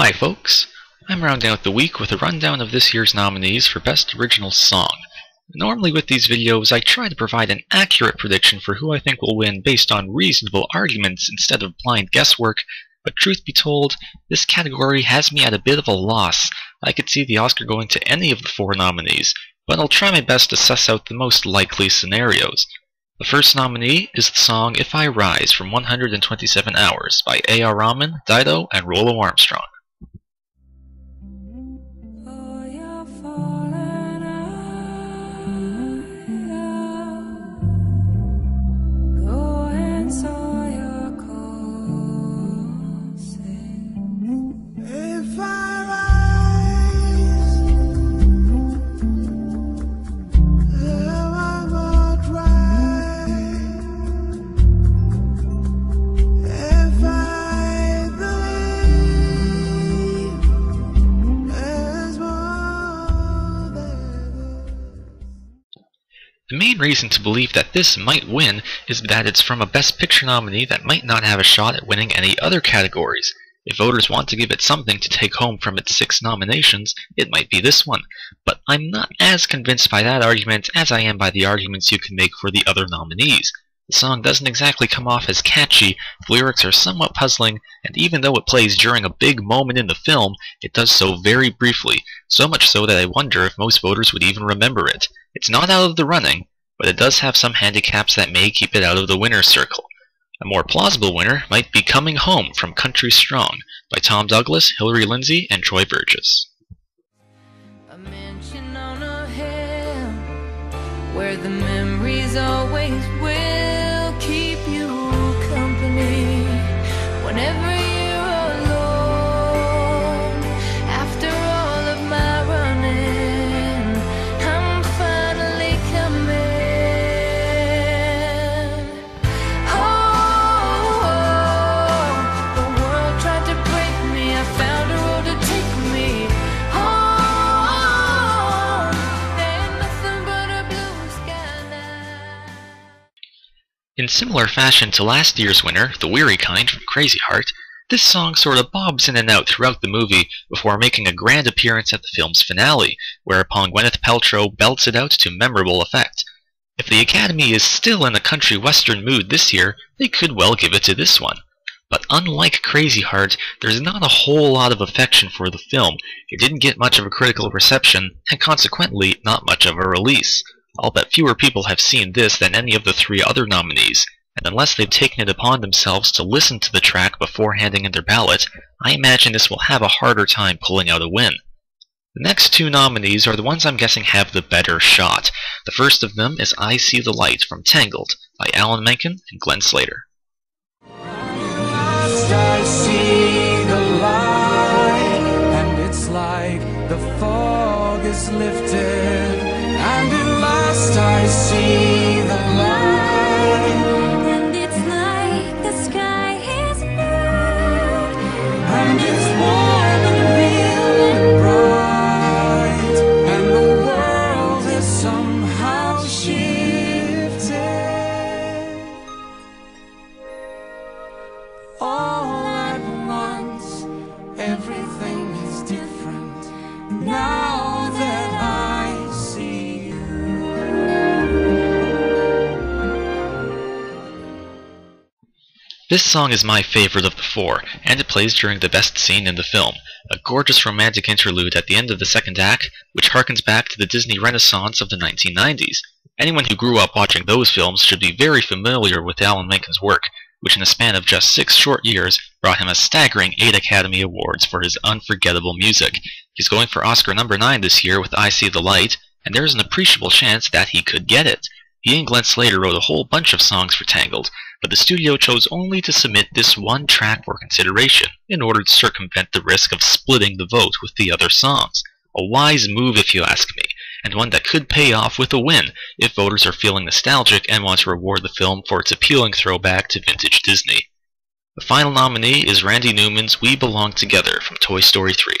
Hi folks, I'm rounding out the week with a rundown of this year's nominees for Best Original Song. Normally with these videos I try to provide an accurate prediction for who I think will win based on reasonable arguments instead of blind guesswork, but truth be told, this category has me at a bit of a loss. I could see the Oscar going to any of the four nominees, but I'll try my best to suss out the most likely scenarios. The first nominee is the song If I Rise from 127 Hours by A.R. Rahman, Dido, and Rollo Armstrong. Main reason to believe that this might win is that it's from a Best Picture nominee that might not have a shot at winning any other categories. If voters want to give it something to take home from its six nominations, it might be this one. But I'm not as convinced by that argument as I am by the arguments you can make for the other nominees. The song doesn't exactly come off as catchy, the lyrics are somewhat puzzling, and even though it plays during a big moment in the film, it does so very briefly, so much so that I wonder if most voters would even remember it. It's not out of the running, but it does have some handicaps that may keep it out of the winner's circle. A more plausible winner might be Coming Home from Country Strong by Tom Douglas, Hillary Lindsey, and Troy Verges. where the memories always will In similar fashion to last year's winner, The Weary Kind from Crazy Heart, this song sort of bobs in and out throughout the movie before making a grand appearance at the film's finale, whereupon Gwyneth Paltrow belts it out to memorable effect. If the Academy is still in a country western mood this year, they could well give it to this one. But unlike Crazy Heart, there's not a whole lot of affection for the film. It didn't get much of a critical reception, and consequently, not much of a release. I'll bet fewer people have seen this than any of the three other nominees, and unless they've taken it upon themselves to listen to the track before handing in their ballot, I imagine this will have a harder time pulling out a win. The next two nominees are the ones I'm guessing have the better shot. The first of them is I See the Light from Tangled by Alan Menken and Glenn Slater. Is lifted and at last I see the light This song is my favorite of the four, and it plays during the best scene in the film, a gorgeous romantic interlude at the end of the second act, which harkens back to the Disney Renaissance of the 1990s. Anyone who grew up watching those films should be very familiar with Alan Menken's work, which in the span of just six short years brought him a staggering eight Academy Awards for his unforgettable music. He's going for Oscar number 9 this year with I See the Light, and there is an appreciable chance that he could get it. He and Glenn Slater wrote a whole bunch of songs for Tangled, but the studio chose only to submit this one track for consideration in order to circumvent the risk of splitting the vote with the other songs. A wise move if you ask me, and one that could pay off with a win if voters are feeling nostalgic and want to reward the film for its appealing throwback to vintage Disney. The final nominee is Randy Newman's We Belong Together from Toy Story 3.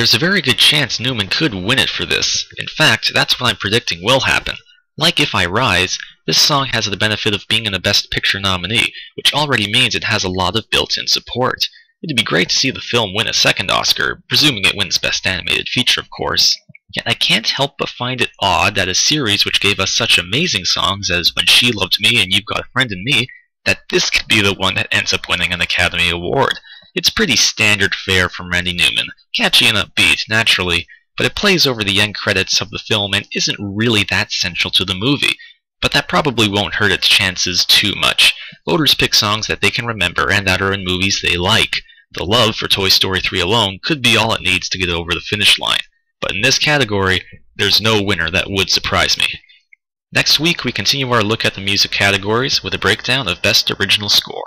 There's a very good chance Newman could win it for this. In fact, that's what I'm predicting will happen. Like If I Rise, this song has the benefit of being in a Best Picture nominee, which already means it has a lot of built-in support. It'd be great to see the film win a second Oscar, presuming it wins Best Animated Feature, of course. Yet I can't help but find it odd that a series which gave us such amazing songs as When She Loved Me and You've Got a Friend in Me, that this could be the one that ends up winning an Academy Award. It's pretty standard fare from Randy Newman, catchy and upbeat, naturally, but it plays over the end credits of the film and isn't really that central to the movie. But that probably won't hurt its chances too much. Voters pick songs that they can remember and that are in movies they like. The love for Toy Story 3 alone could be all it needs to get over the finish line. But in this category, there's no winner that would surprise me. Next week, we continue our look at the music categories with a breakdown of Best Original Score.